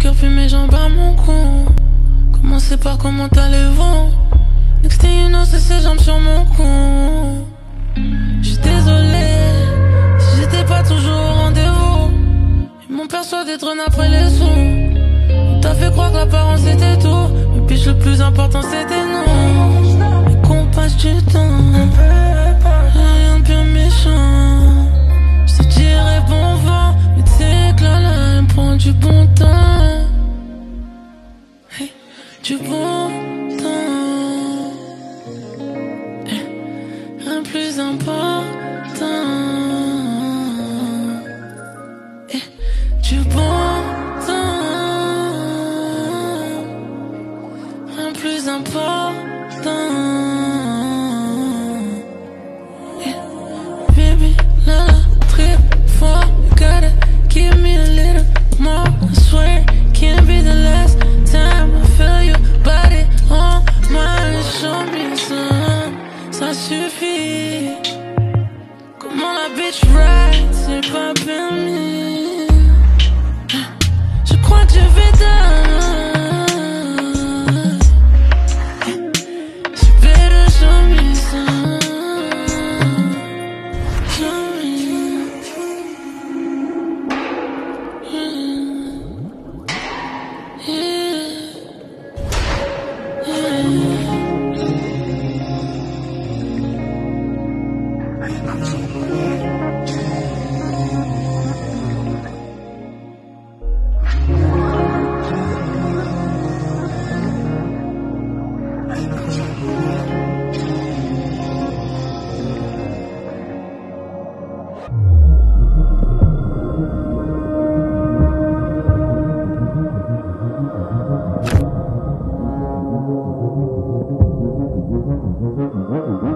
cœur puis mes jambes à mon cou. Commencez par comment t'allez-vous? Next thing you know, c'est ses jambes sur mon cou. J'suis désolé si j'étais pas toujours au rendez-vous. Ils m'ont persuadé d'être après les sous. On t'a fait croire que l'apparence était tout. Mais puis le plus important c'était nous. Qu'on passe du temps. Du bon temps. De plus important. Suffit. Comment la bitch bien. Mm-hmm.